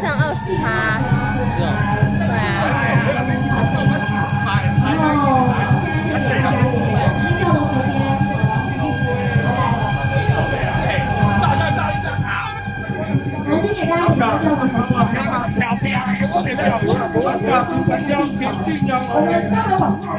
剩二十趴。对啊。来，先给大家一点叫的时间。我们稍微往后。